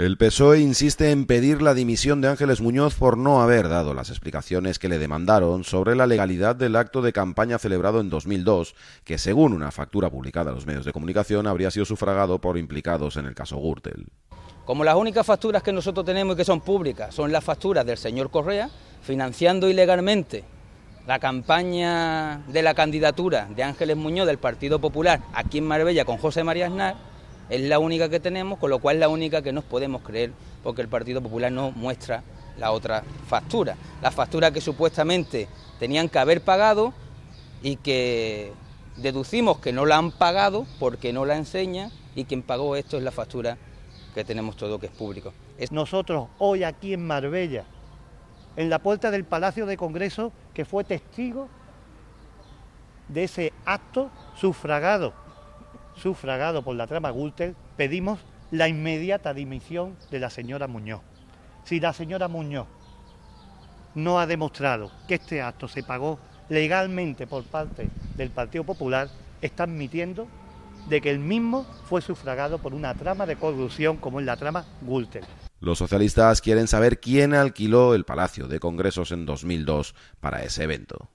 El PSOE insiste en pedir la dimisión de Ángeles Muñoz por no haber dado las explicaciones que le demandaron sobre la legalidad del acto de campaña celebrado en 2002, que según una factura publicada en los medios de comunicación habría sido sufragado por implicados en el caso Gürtel. Como las únicas facturas que nosotros tenemos y que son públicas son las facturas del señor Correa, financiando ilegalmente la campaña de la candidatura de Ángeles Muñoz del Partido Popular aquí en Marbella con José María Aznar, es la única que tenemos, con lo cual es la única que nos podemos creer, porque el Partido Popular no muestra la otra factura, la factura que supuestamente tenían que haber pagado y que deducimos que no la han pagado porque no la enseña y quien pagó esto es la factura que tenemos todo que es público. Nosotros hoy aquí en Marbella, en la puerta del Palacio de Congreso, que fue testigo de ese acto sufragado sufragado por la trama Gulter, pedimos la inmediata dimisión de la señora Muñoz. Si la señora Muñoz no ha demostrado que este acto se pagó legalmente por parte del Partido Popular, está admitiendo de que el mismo fue sufragado por una trama de corrupción como es la trama Gulter. Los socialistas quieren saber quién alquiló el Palacio de Congresos en 2002 para ese evento.